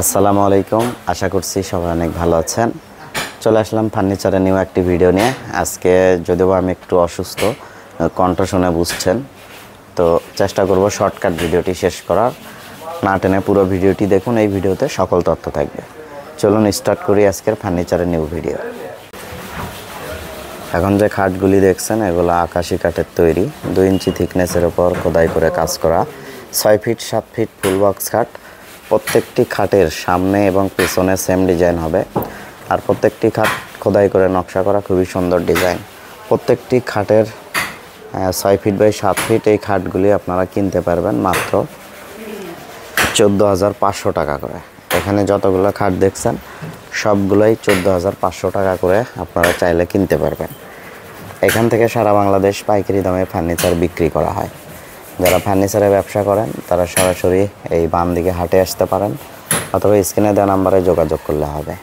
আসসালামু আলাইকুম। আশা করছি সবাই অনেক ভালো আছেন। চলে আসলাম ফার্নিচারের নিউ একটি ভিডিও নিয়ে। আজকে যদিও আমি একটু অসুস্থ, কণ্ঠ শুনে বুঝছেন। তো চেষ্টা করব শর্টকাট ভিডিওটি শেষ করার। না টেনে পুরো ভিডিওটি দেখুন, এই ভিডিওতে সকল তথ্য থাকবে। চলুন স্টার্ট করি আজকের ফার্নিচারের নিউ ভিডিও এখন যে খাটগুলি দেখছেন, এগুলো আকাশি কাঠের তৈরি। দুই ইঞ্চি থিকনেসের ওপর খোদাই করে কাজ করা। ছয় ফিট সাত ফিট ফুল বক্স খাট। প্রত্যেকটি খাটের সামনে এবং পেছনে সেম ডিজাইন হবে। আর প্রত্যেকটি খাট খোদাই করে নকশা করা খুবই সুন্দর ডিজাইন প্রত্যেকটি খাটের ছয় ফিট বাই সাত ফিট এই খাটগুলি আপনারা কিনতে পারবেন মাত্র চোদ্দ হাজার পাঁচশো টাকা করে। এখানে যতগুলো খাট দেখছেন, সবগুলোই চোদ্দ হাজার পাঁচশো টাকা করে আপনারা চাইলে কিনতে পারবেন। এখান থেকে সারা বাংলাদেশ পাইকারি দামে ফার্নিচার বিক্রি করা হয়। যারা ফার্নিচারের ব্যবসা করেন, তারা সরাসরি এই বাম দিকে হাটে আসতে পারেন, অথবা স্ক্রিনে দেওয়া নাম্বারে যোগাযোগ করলে হবে।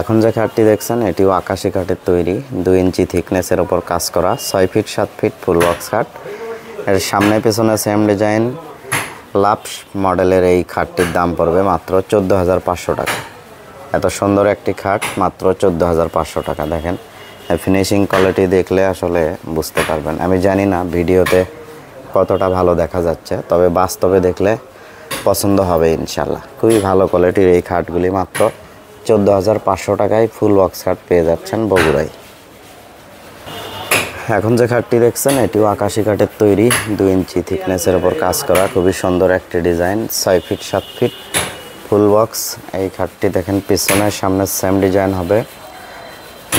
এখন যে খাটটি দেখছেন, এটিও আকাশি কাঠের তৈরি, দুই ইঞ্চি থিকনেসের ওপর কাজ করা, ছয় ফিট, সাত ফিট ফুল বক্স খাট। এর সামনে পেছনে সেম ডিজাইন, লাপস মডেলের এই খাটটির দাম পড়বে মাত্র চোদ্দ হাজার পাঁচশো টাকা। এত সুন্দর একটি খাট, মাত্র চোদ্দ হাজার পাঁচশো টাকা, দেখেন। ফিনিশিং কোয়ালিটি দেখলে আসলে বুঝতে পারবেন। আমি জানি না ভিডিওতে কতটা ভালো দেখা যাচ্ছে, তবে বাস্তবে দেখলে পছন্দ হবে ইনশাল্লাহ খুবই ভালো কোয়ালিটির এই খাটগুলি মাত্র চোদ্দ হাজার পাঁচশো টাকায় ফুল বক্স খাট পেয়ে যাচ্ছেন বগুড়ায়। এখন যে খাটটি দেখছেন, এটিও আকাশি কাঠের তৈরি, দুই ইঞ্চি থিকনেসের ওপর কাজ করা, খুবই সুন্দর একটি ডিজাইন ছয় ফিট সাত ফিট ফুল বক্স এই খাটটি দেখেন পিছনের সামনে সেম ডিজাইন হবে।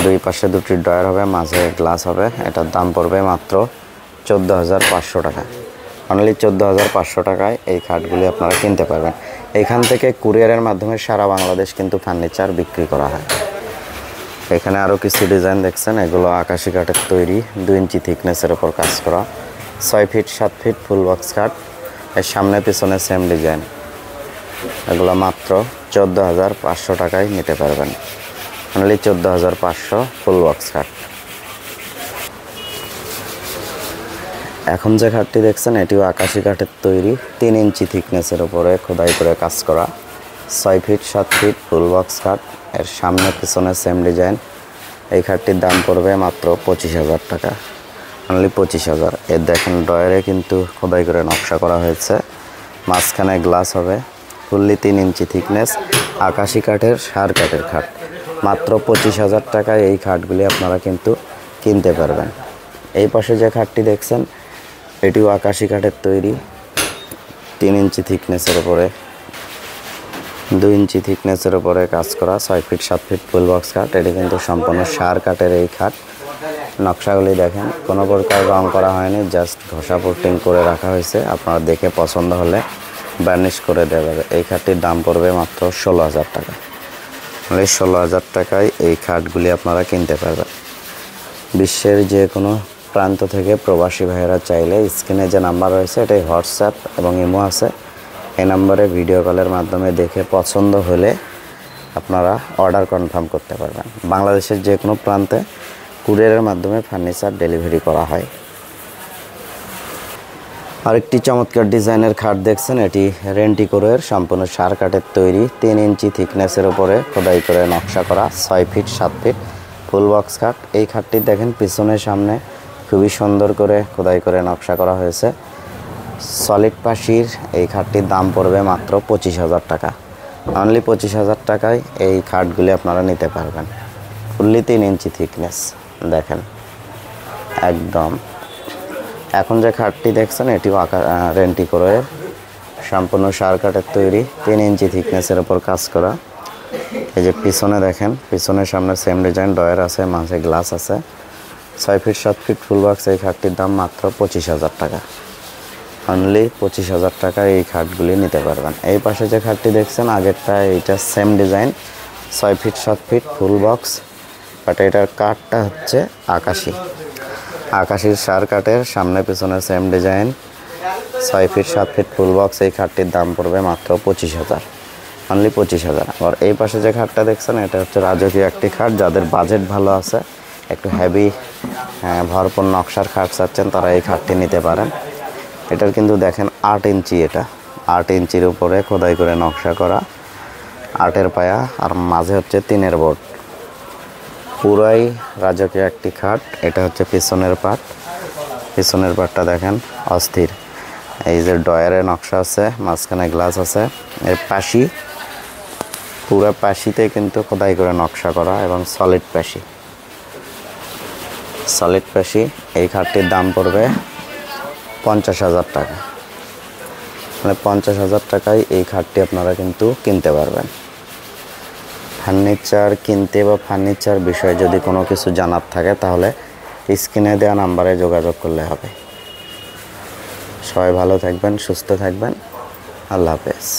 দুই পাশে দুটি ডয়ার হবে, মাঝে গ্লাস হবে। এটার দাম পড়বে মাত্র চোদ্দ হাজার পাঁচশো টাকা। অনলি চোদ্দ হাজার পাঁচশো টাকায় এই খাটগুলি আপনারা কিনতে পারবেন। এইখান থেকে কুরিয়ারের মাধ্যমে সারা বাংলাদেশ কিন্তু ফার্নিচার বিক্রি করা হয়। এখানে আরও কিছু ডিজাইন দেখছেন, এগুলো আকাশি কাঠের তৈরি, দুই ইঞ্চি থিকনেসের ওপর কাজ করা। ছয় ফিট, সাত ফিট ফুল বক্স কাঠ এর সামনে পিছনে সেম ডিজাইন এগুলো মাত্র চোদ্দ হাজার পাঁচশো টাকায় নিতে পারবেন। অনলি চোদ্দ হাজার পাঁচশো ফুল বক্স খাট। এখন যে খাটটি দেখছেন, এটিও আকাশি কাঠের তৈরি, তিন ইঞ্চি থিকনেসের ওপরে খোদাই করে কাজ করা। ছয় ফিট, সাত ফিট ফুল বক্স কাঠ এর সামনে পিছনে সেম ডিজাইন। এই খাটটির দাম পড়বে মাত্র পঁচিশ হাজার টাকা। অনলি পঁচিশ হাজার। এর দেখেন, ড্রয়ারে কিন্তু খোদাই করে নকশা করা হয়েছে। মাঝখানে গ্লাস হবে, ফুললি তিন ইঞ্চি থিকনেস, আকাশি কাঠের সার কাঠের খাট। মাত্র পঁচিশ হাজার টাকায় এই খাটগুলি আপনারা কিন্তু কিনতে পারবেন। এই পাশে যে খাটটি দেখছেন, এটিও আকাশি কাঠের তৈরি। তিন ইঞ্চি থিকনেসের উপরে, দুই ইঞ্চি থিকনেসের উপরে কাজ করা, ছয় ফিট, সাত ফিট ফুল বক্স খাট। এটি কিন্তু সম্পূর্ণ সার কাঠের এই খাট। নকশাগুলি দেখেন, কোনো প্রকার রং করা হয়নি, জাস্ট ঘষা পোর্টিং করে রাখা হয়েছে। আপনারা দেখে পছন্দ হলে বার্নিশ করে যাবে এই খাটটির দাম পড়বে মাত্র ষোলো হাজার টাকা। এই ষোলো হাজার টাকায় এই খাটগুলি আপনারা কিনতে পারবেন। বিশ্বের যে কোনো প্রান্ত থেকে প্রবাসী ভাইয়েরা চাইলে স্ক্রিনে যে নাম্বার রয়েছে, এটাই হোয়াটসঅ্যাপ এবং ইমো আছে। এই নাম্বারে ভিডিও কলের মাধ্যমে দেখে পছন্দ হলে আপনারা অর্ডার কনফার্ম করতে পারবেন। বাংলাদেশের যে কোনো প্রান্তে কুরিয়ারের মাধ্যমে ফার্নিচার ডেলিভারি করা হয়। আরেকটি চমৎকার ডিজাইনের খাট দেখছেন, এটি রেন্টিকোরের সম্পূর্ণ সার কাঠের তৈরি, তিন ইঞ্চি থিকনেসের উপরে খোদাই করে নকশা করা, ছয় ফিট, সাত ফিট, ফুল বক্স খাট। এই খাটটি দেখেন পিছনের সামনে খুবই সুন্দর করে খোদাই করে নকশা করা হয়েছে। সলিড পাশির এই খাটটির দাম পড়বে মাত্র পঁচিশ হাজার টাকা। অনলি পঁচিশ হাজার টাকায় এই খাটগুলি আপনারা নিতে পারবেন। ফুললি তিন ইঞ্চি থিকনেস, দেখেন। একদম এখন যে খাটটি দেখছেন, এটিও আঁকা রেন্টি করে। সম্পূর্ণ সার কাঠের তৈরি, তিন ইঞ্চি থিকনেসের ওপর কাজ করা। এই যে পিছনে দেখেন, পিছনের সামনে সেম ডিজাইন ডয়ার আছে, মাঝে গ্লাস আছে। ছয় ফিট, সাত ফিট ফুল বক্স এই খাটটির দাম মাত্র পঁচিশ হাজার টাকা। অনলি পঁচিশ হাজার টাকা এই খাটগুলি নিতে পারবেন। এই পাশে যে খাটটি দেখছেন, আগেরটা এইটা সেম ডিজাইন ছয় ফিট, সাত ফিট ফুল বক্স বাট এটার কাঠটা হচ্ছে আকাশি। আকাশির সার কাটের সামনে পিছনে সেম ডিজাইন ছয় ফিট সাত ফিট ফুল বক্স এই খাটটির দাম পড়বে মাত্র পঁচিশ হাজার। অনলি পঁচিশ হাজার। আবার এই পাশে যে খাটটা দেখছেন, এটা হচ্ছে রাজকীয় একটি খাট, যাদের বাজেট ভালো আছে, একটু হেভি ভরপুর নকশার খাট চাচ্ছেন, তারা এই খাটটি নিতে পারেন। এটার কিন্তু দেখেন আট ইঞ্চি এটা। আট ইঞ্চির উপরে খোদাই করে নকশা করা। আটের পায়া, আর মাঝে হচ্ছে তিনের বোর্ড। পুরাই রাজকীয় একটি খাট, এটা হচ্ছে পিছনের পাট। পিছনের পাটটা দেখেন অস্থির। এই যে ডয়ারে নকশা আছে, মাঝখানে গ্লাস আছে। এর পাশি, পুরো পাশিতে কিন্তু খোদাই করে নকশা করা এবং সলিড পাশি। সলিড পাশি, এই খাটটির দাম পড়বে পঞ্চাশ হাজার টাকা। মানে পঞ্চাশ হাজার টাকায় এই খাটটি আপনারা কিন্তু কিনতে পারবেন। ফার্নিচার কিনতে বা ফার্নিচার বিষয়ে যদি কোনো কিছু জানার থাকে, তাহলে স্ক্রিনে দেওয়া নাম্বারে যোগাযোগ করলে হবে। সবাই ভালো থাকবেন, সুস্থ থাকবেন। আল্লাহ হাফেজ।